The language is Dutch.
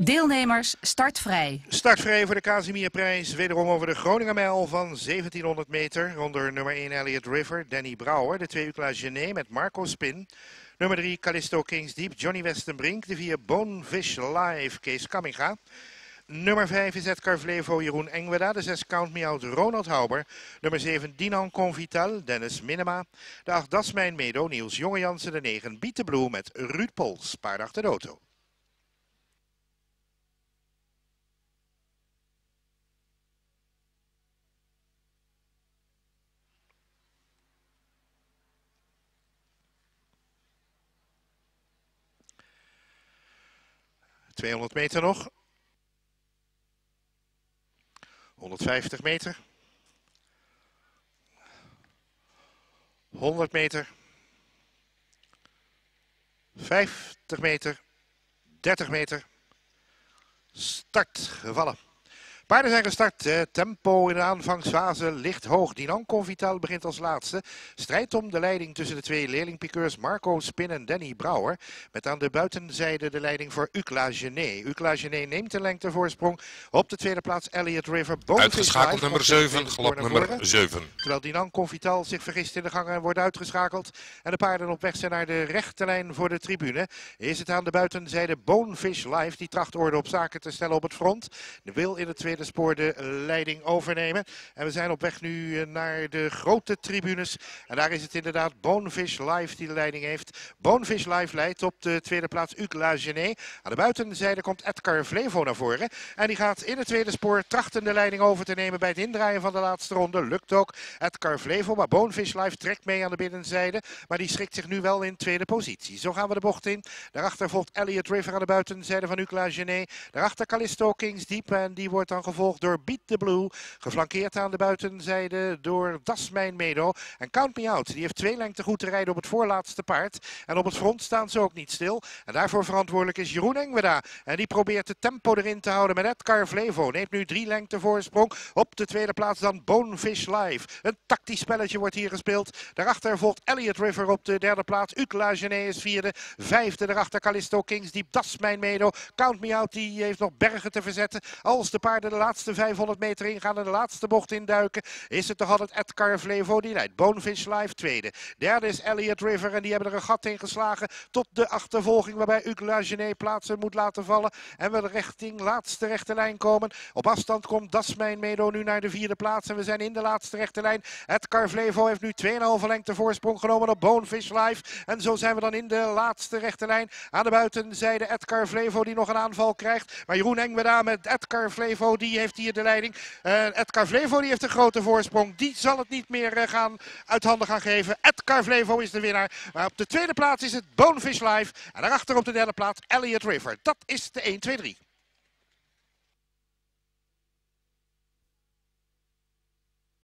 Deelnemers startvrij. Startvrij voor de Casimierprijs. Wederom over de Groningermijl van 1700 meter. Onder nummer 1 Elliot River, Danny Brouwer. De 2 Ucla Genet met Marco Spin. Nummer 3 Callisto Kings Deep, Johnny Westenbrink. De 4 Bonefish Live, Kees Kamminga. Nummer 5 is Edgar Vlevo, Jeroen Engweda. De 6 Count Me Out, Ronald Hauber. Nummer 7 Dinan Convital, Dennis Minema. De 8 Dasmijn Medo, Niels Jongejansen. De 9 Biet de Blue met Ruud Pols, paard achter de auto. Tweehonderd meter nog. 150 meter. 100 meter. 50 meter. 30 meter. Start gevallen. Paarden zijn gestart. Eh, tempo in de aanvangsfase ligt hoog. Dinan Convital begint als laatste. Strijd om de leiding tussen de twee leerlingpiqueurs Marco Spin en Danny Brouwer. Met aan de buitenzijde de leiding voor Ucla Genet. Ucla Genet neemt de lengte voorsprong. Op de tweede plaats Elliot River. Uitgeschakeld nummer 7, galop nummer 7. Terwijl Dinan Convital zich vergist in de gang en wordt uitgeschakeld. En de paarden op weg zijn naar de rechte lijn voor de tribune. Is het aan de buitenzijde Bonefish Live. Die tracht orde op zaken te stellen op het front. De wil in het tweede spoor de leiding overnemen. En we zijn op weg nu eh, naar de grote tribunes. En daar is het inderdaad Bonefish Live die de leiding heeft. Bonefish Live leidt op de tweede plaats Ucla Genet. Aan de buitenzijde komt Edgar Flevo naar voren. En die gaat in het tweede spoor trachten de leiding over te nemen bij het indraaien van de laatste ronde. Lukt ook Edgar Flevo, maar Bonefish Live trekt mee aan de binnenzijde. Maar die schrikt zich nu wel in tweede positie. Zo gaan we de bocht in. Daarachter volgt Elliot River aan de buitenzijde van Ucla Genet. Daarachter Callisto Kings Deep en die wordt dan gevolgd door Beat the Blue. Geflankeerd aan de buitenzijde door Dasmijn Medo. En Count Me Out, die heeft twee lengte goed te rijden op het voorlaatste paard. En op het front staan ze ook niet stil. En daarvoor verantwoordelijk is Jeroen Engweda. En die probeert het tempo erin te houden met Edgar Vlevo. Neemt nu drie lengte voorsprong. Op de tweede plaats dan Bonefish Live. Een tactisch spelletje wordt hier gespeeld. Daarachter volgt Elliot River op de derde plaats. Ucla Genet is vierde. Vijfde daarachter Callisto Kings. Diep Dasmijn Medo. Count Me Out die heeft nog bergen te verzetten. Als de paarden de laatste 500 meter ingaan en de laatste bocht induiken, is het toch altijd Edgar Flevo die leidt. Bonefish Live tweede. Derde is Elliot River en die hebben er een gat in geslagen tot de achtervolging waarbij Hugues Lagenet plaatsen moet laten vallen. En we richting laatste rechte lijn komen. Op afstand komt Dasmijn Medo nu naar de vierde plaats en we zijn in de laatste rechte lijn. Edgar Flevo heeft nu 2,5 lengte voorsprong genomen op Bonefish Live. En zo zijn we dan in de laatste rechte lijn. Aan de buitenzijde Edgar Flevo die nog een aanval krijgt. Maar Jeroen Engweda met Edgar Flevo die heeft hier de leiding. Uh, Edgar Vlevo die heeft een grote voorsprong. Die zal het niet meer uh, gaan uit handen gaan geven. Edgar Vlevo is de winnaar. Maar op de tweede plaats is het Bonefish Live. En daarachter op de derde plaats Elliot River. Dat is de 1-2-3.